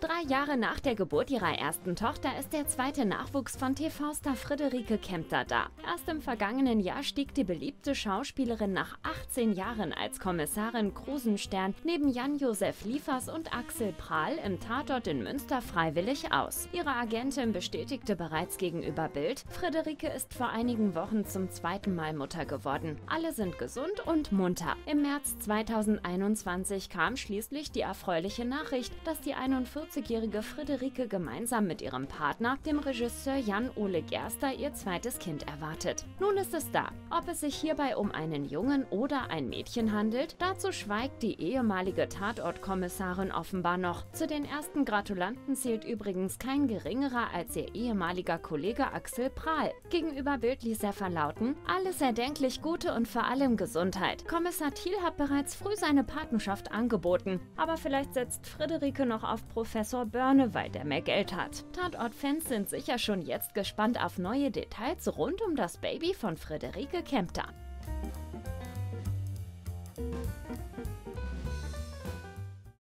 Drei Jahre nach der Geburt ihrer ersten Tochter ist der zweite Nachwuchs von TV-Star Friederike Kempter da. Erst im vergangenen Jahr stieg die beliebte Schauspielerin nach 18 Jahren als Kommissarin Krusenstern neben Jan-Josef Liefers und Axel Prahl im Tatort in Münster freiwillig aus. Ihre Agentin bestätigte bereits gegenüber Bild, Friederike ist vor einigen Wochen zum zweiten Mal Mutter geworden. Alle sind gesund und munter. Im März 2021 kam schließlich die erfreuliche Nachricht, dass die 41 41-jährige Friederike gemeinsam mit ihrem Partner, dem Regisseur Jan-Ole Gerster, ihr zweites Kind erwartet. Nun ist es da. Ob es sich hierbei um einen Jungen oder ein Mädchen handelt, dazu schweigt die ehemalige Tatortkommissarin offenbar noch. Zu den ersten Gratulanten zählt übrigens kein geringerer als ihr ehemaliger Kollege Axel Prahl. Gegenüber Bild ließ er verlauten, alles erdenklich Gute und vor allem Gesundheit. Kommissar Thiel hat bereits früh seine Patenschaft angeboten, aber vielleicht setzt Friederike noch auf Professor Professor Börne, weil der mehr Geld hat. Tatort-Fans sind sicher schon jetzt gespannt auf neue Details rund um das Baby von Friederike Kempter.